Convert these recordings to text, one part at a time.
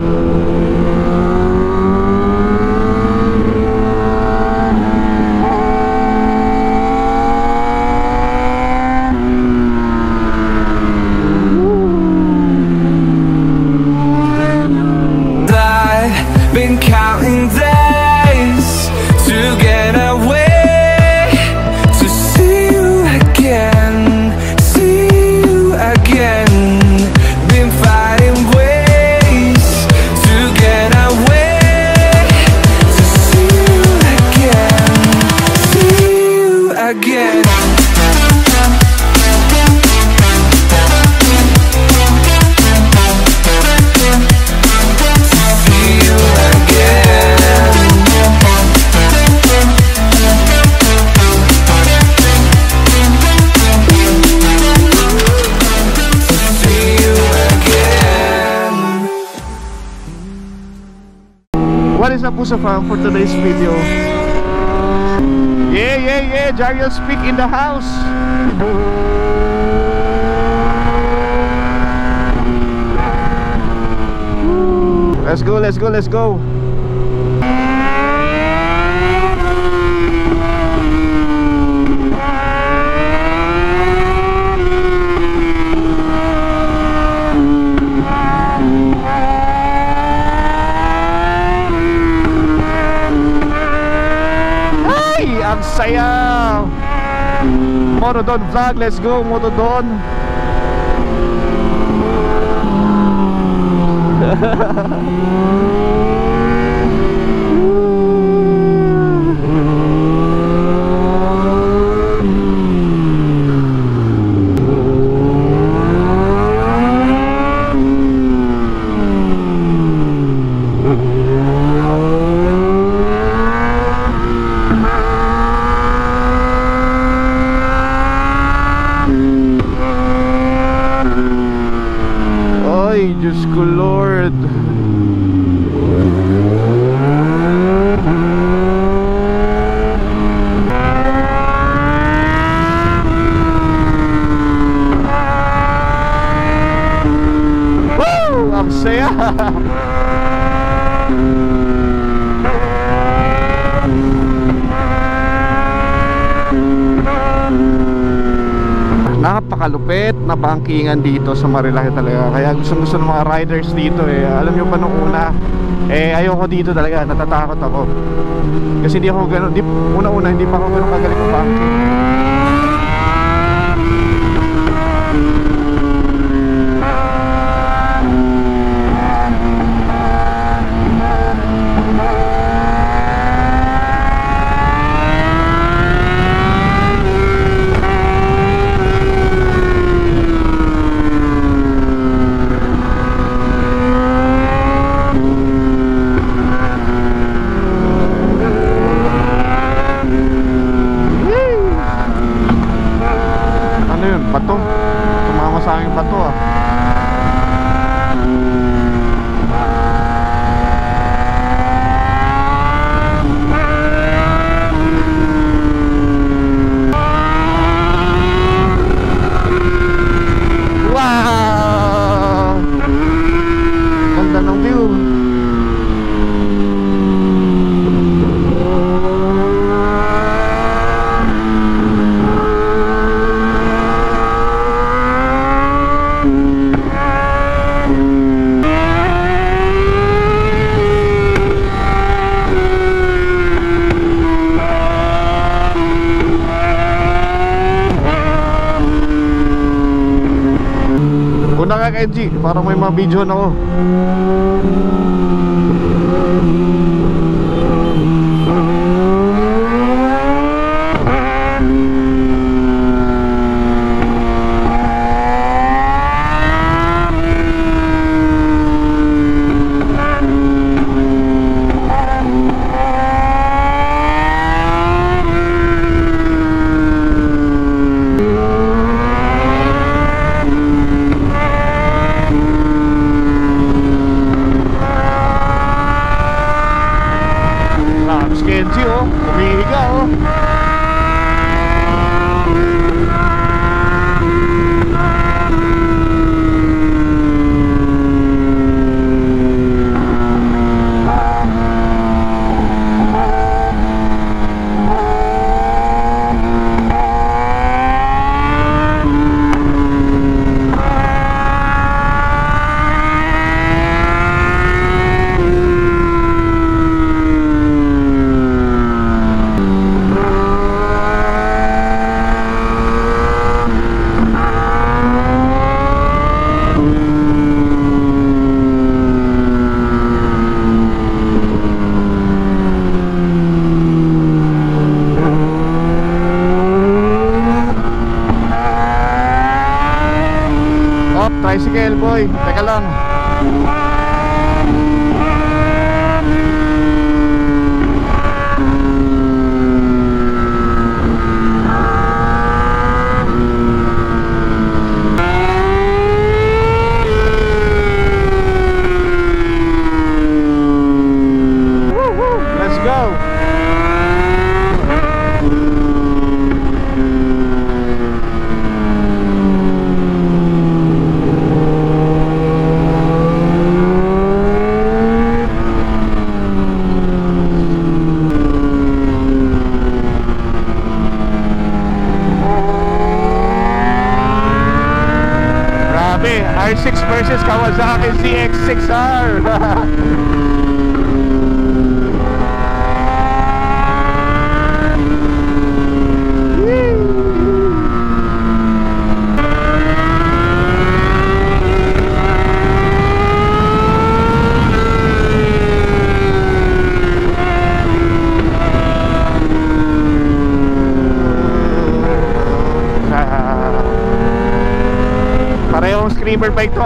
you What is up Pusa fam for today's video? Yeah, yeah, yeah, Jariel speak in the house. Let's go, let's go, let's go. Motodon vlog, let's go Motodon. Ay, Napakalupit na bankingan dito sa Marilaki talaga. Kaya gusto gusto ng mga riders dito eh. Alam nyo pa nung una Eh ayoko dito talaga, natatakot ako. Kasi hindi ako gano'n di, Una-una hindi pa ako gano'n kagaling ng banking Bato? Tumama sa akin bato ah Una ka kay G, parang may na ako.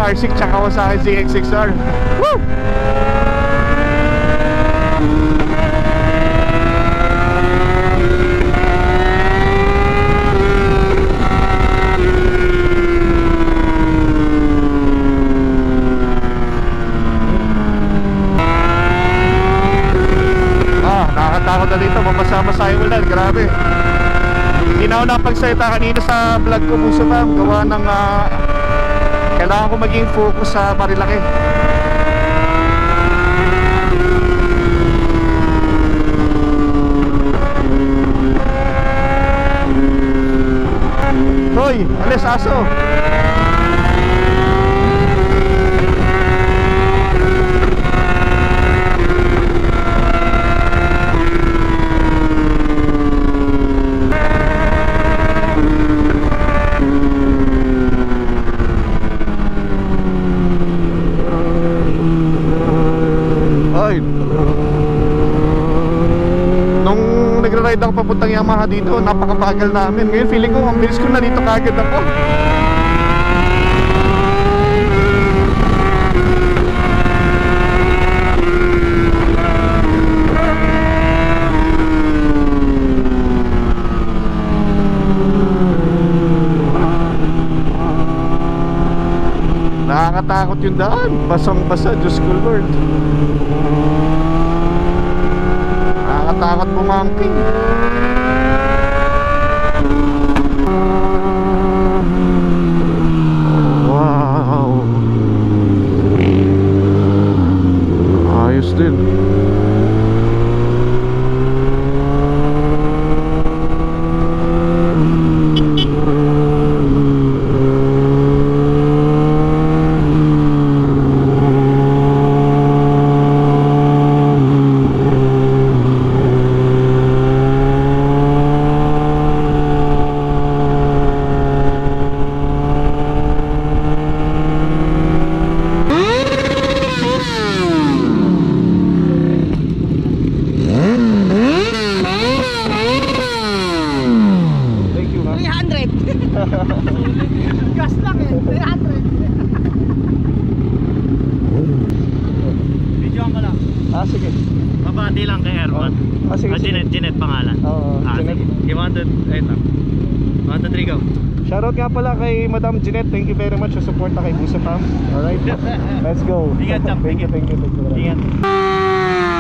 R6 tsaka Kawasaki ZX6R. Woo! Ah, nakakatakot na dito. Yung ulan. Grabe. Hindi na ako nakapagsalita kanina sa vlog ko Buso Ma'am. Gawa ng ah, kailangan ko maging focus sa Marilaki. Hoy, alis aso. Ay. Nung nagra-ride ako papuntang Yamaha dito, napakabagal namin. Ngayon feeling ko, ang bilis ko na dito kagad ako. Nakakatakot yung daan. Basang-basa, Diyos ko Lord. Nakakatakot bumangking. Shoutout nga pala kay Madam Jeanette. Thank you very much sa support kay Busa Pam. Alright? Let's go. Ingat. Thank you, thank you, thank you. Ingat.